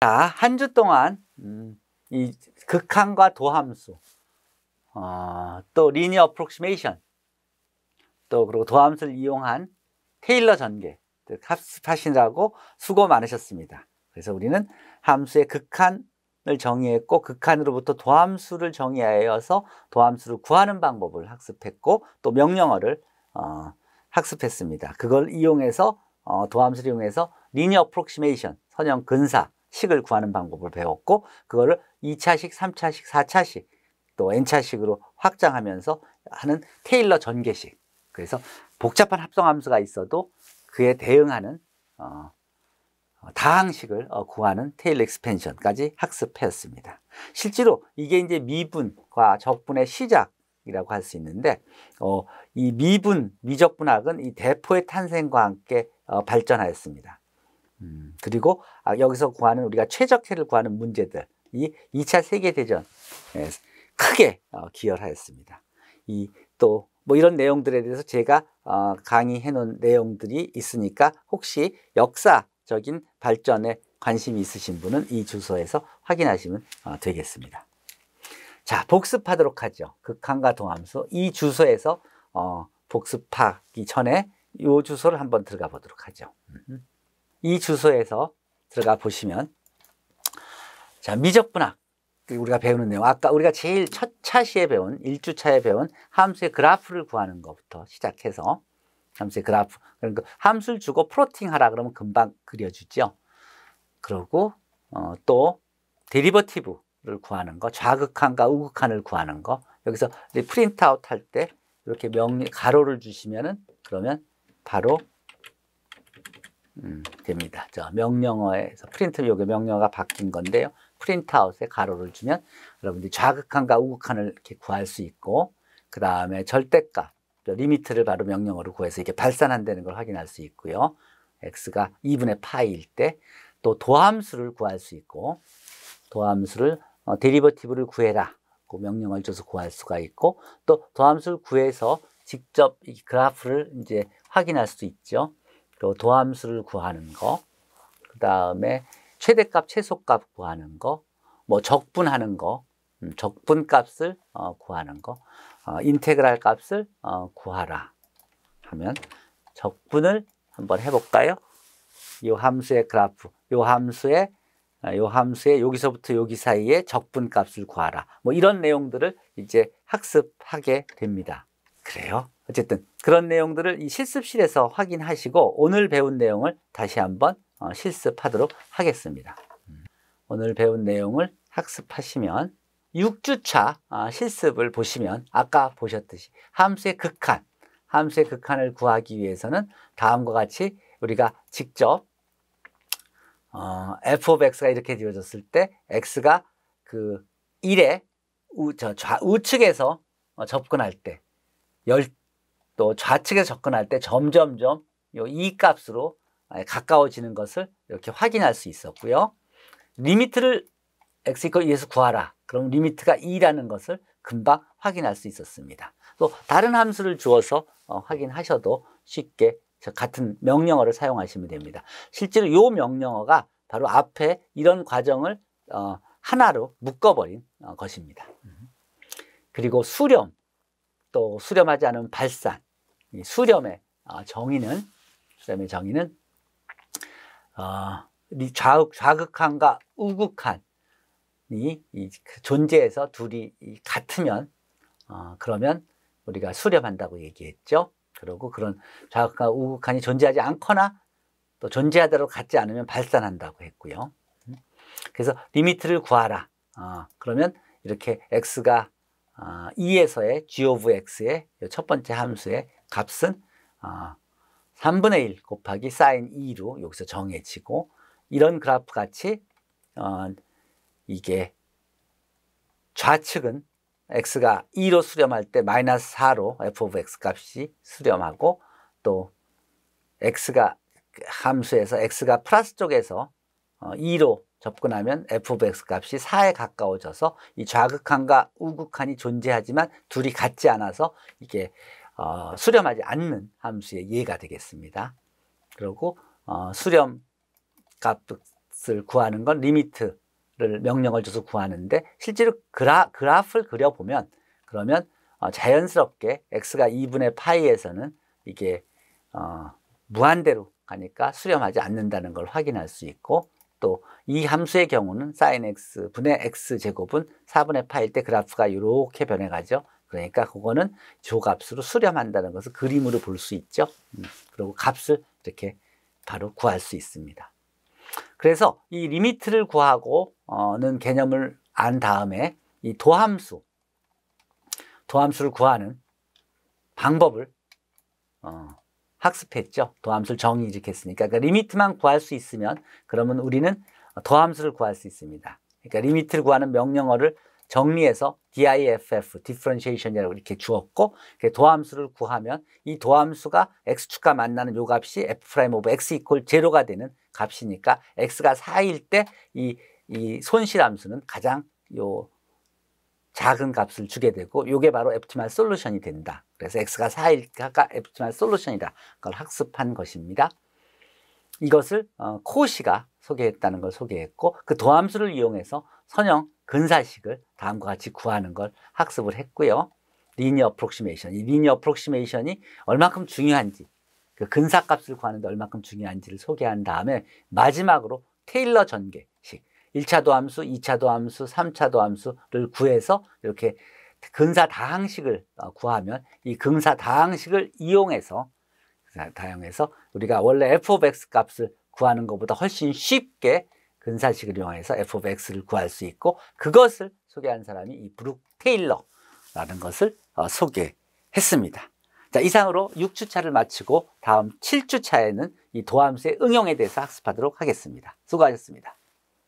자, 한 주 동안 음, 이 극한과 도함수, 어, 또 linear approximation, 또 그리고 도함수를 이용한 테일러 전개 학습하시느라고 수고 많으셨습니다. 그래서 우리는 함수의 극한을 정의했고 극한으로부터 도함수를 정의하여서 도함수를 구하는 방법을 학습했고 또 명령어를 어, 학습했습니다. 그걸 이용해서 어, 도함수를 이용해서 linear approximation 선형 근사 식을 구하는 방법을 배웠고 그거를 2차식, 3차식, 4차식 또 n차식으로 확장하면서 하는 테일러 전개식 그래서 복잡한 합성함수가 있어도 그에 대응하는 어, 다항식을 어, 구하는 테일러 expansion까지 학습했습니다. 실제로 이게 이제 미분과 적분의 시작이라고 할 수 있는데 어, 이 미분, 미적분학은 이 대포의 탄생과 함께 어, 발전하였습니다. 음, 그리고 아, 여기서 구하는 우리가 최적태를 구하는 문제들 이 2차 세계대전에 크게 어, 기여하였습니다. 이 또 뭐 이런 내용들에 대해서 제가 어, 강의해 놓은 내용들이 있으니까 혹시 역사적인 발전에 관심이 있으신 분은 이 주소에서 확인하시면 어, 되겠습니다. 자, 복습하도록 하죠. 극한과 동함수. 이 주소에서 어, 복습하기 전에 이 주소를 한번 들어가 보도록 하죠. 이 주소에서 들어가 보시면 자 미적분학 우리가 배우는 내용. 아까 우리가 제일 첫 차시에 배운 1주차에 배운 함수의 그래프를 구하는 것부터 시작해서 함수의 그래프 그러니까 함수를 주고 프로팅 하라 그러면 금방 그려주죠. 그리고 어, 또 derivative를 구하는 거 좌극한과 우극한을 구하는 거. 여기서 print out 할 때 이렇게 명 가로를 주시면은 그러면 바로 음, 됩니다. 저 명령어에서 프린트 요게 명령어가 바뀐 건데요. print out에 가로를 주면 여러분들이 좌극한과 우극한을 이렇게 구할 수 있고 그 다음에 절대값 limit를 바로 명령어로 구해서 이게 발산한다는 걸 확인할 수 있고요. x가 2분의 파일 때 또 도함수를 구할 수 있고 도함수를 어, 데리버티브를 구해라 그 명령어를 줘서 구할 수가 있고 또 도함수를 구해서 직접 이 그래프를 이제 확인할 수 있죠. 또 도함수를 구하는 거, 그 다음에 최대값, 최소값 구하는 거, 뭐 적분하는 거, 음, 적분 값을 어, 구하는 거, 어, 인테그랄 값을 어, 구하라 하면 적분을 한번 해볼까요? 이 함수의 그래프, 이 함수의 이 함수의 여기서부터 여기 사이에 적분 값을 구하라. 뭐 이런 내용들을 이제 학습하게 됩니다. 그래요? 어쨌든 그런 내용들을 이 실습실에서 확인하시고 오늘 배운 내용을 다시 한번 어, 실습하도록 하겠습니다. 음. 오늘 배운 내용을 학습하시면 6주차 아, 실습을 보시면 아까 보셨듯이 함수의 극한, 함수의 극한을 구하기 위해서는 다음과 같이 우리가 직접 어, f of x가 이렇게 되어졌을 때 x가 그 1에 우, 저 좌, 우측에서 어, 접근할 때 열, 또 좌측에 접근할 때 점점점 이 값으로 가까워지는 것을 이렇게 확인할 수 있었고요. 리미트를 x 이퀄 2에서 구하라. 그럼 limit가 2라는 것을 금방 확인할 수 있었습니다. 또 다른 함수를 주어서 어, 확인하셔도 쉽게 같은 명령어를 사용하시면 됩니다. 실제로 이 명령어가 바로 앞에 이런 과정을 어, 하나로 묶어버린 어, 것입니다. 그리고 수렴, 또 수렴하지 않은 발산, 수렴의 어, 정의는 수렴의 정의는 어, 좌극, 좌극한과 우극한이 그 존재에서 둘이 같으면 어, 그러면 우리가 수렴한다고 얘기했죠. 그리고 그런 좌극과 우극한이 존재하지 않거나 또 존재하도록 같지 않으면 발산한다고 했고요. 그래서 리미트를 구하라. 어, 그러면 이렇게 x가 어, 2에서의 g of x의 첫 번째 함수의 값은 어, 3분의 1 곱하기 사인 2로 여기서 정해지고 이런 그래프 같이 어, 이게 좌측은 x가 2로 수렴할 때 마이너스 4로 f of x 값이 수렴하고 또 x가 함수에서 x가 플러스 쪽에서 2로 어, 접근하면 f of x 값이 4에 가까워져서 이 좌극한과 우극한이 존재하지만 둘이 같지 않아서 이게 어, 수렴하지 않는 함수의 예가 되겠습니다. 그리고 어, 수렴 값 값을 구하는 건 리미트를 명령을 줘서 구하는데 실제로 그라, 그래프를 그려보면 그러면 어, 자연스럽게 x가 2분의 파이에서는 이게 어, 무한대로 가니까 수렴하지 않는다는 걸 확인할 수 있고 또 이 함수의 경우는 sin x 분의 x 제곱은 4분의 파일 때 그래프가 이렇게 변해가죠. 그러니까 그거는 저 값으로 수렴한다는 것을 그림으로 볼 수 있죠. 음, 그리고 값을 이렇게 바로 구할 수 있습니다. 그래서 이 limit를 구하고는 개념을 안 다음에 이 도함수, 도함수를 구하는 방법을 어, 학습했죠. 도함수를 정의 했으니까. 그러니까 limit만 구할 수 있으면 그러면 우리는 도함수를 구할 수 있습니다. 그러니까 limit를 구하는 명령어를 정리해서 DIFF, differentiation이라고 이렇게 주었고 도함수를 구하면 이 도함수가 x축과 만나는 요 값이 f' 오브 x 이퀄 제로가 되는 값이니까 x가 4일 때 이 이 손실함수는 가장 요 작은 값을 주게 되고 요게 바로 optimal solution이 된다. 그래서 x가 4일가 optimal solution이다. 그걸 학습한 것입니다. 이것을 어, 코시가 소개했다는 걸 소개했고 그 도함수를 이용해서 선형 근사식을 다음과 같이 구하는 걸 학습을 했고요. linear approximation. 이 linear approximation이 얼마큼 중요한지 그 근사값을 구하는데 얼마큼 중요한지를 소개한 다음에 마지막으로 테일러 전개식 1차 도 함수, 2차 도 함수, 3차 도 함수를 구해서 이렇게 근사 다항식을 어, 구하면 이 근사 다항식을 이용해서 다용해서 우리가 원래 f of x 값을 구하는 것보다 훨씬 쉽게 근사식을 이용해서 f of x를 구할 수 있고 그것을 소개한 사람이 이 브룩 테일러라는 것을 어, 소개했습니다. 자, 이상으로 6주차를 마치고 다음 7주차에는 이 도함수의 응용에 대해서 학습하도록 하겠습니다. 수고하셨습니다.